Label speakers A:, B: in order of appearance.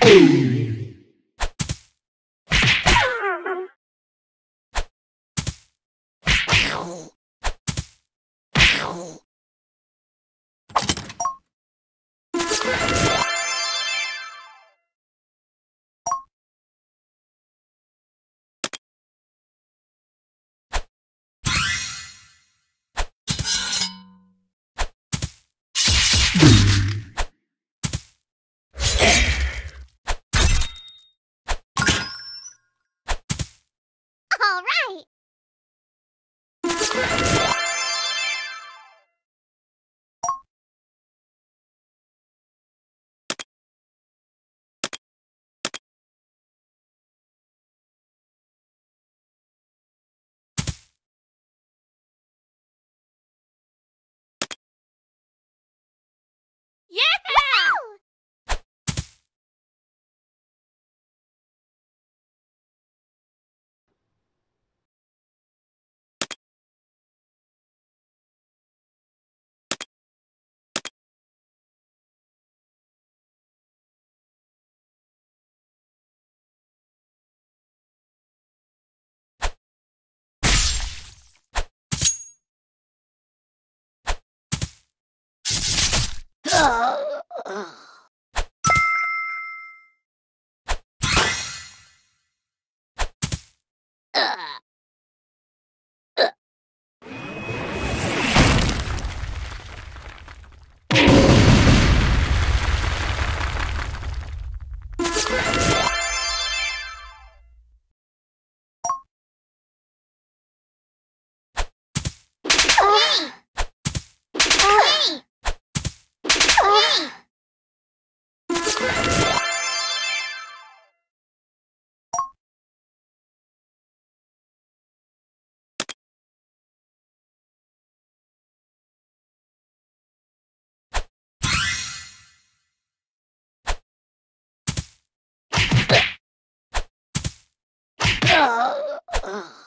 A: Boom. All right. Ugh. 啊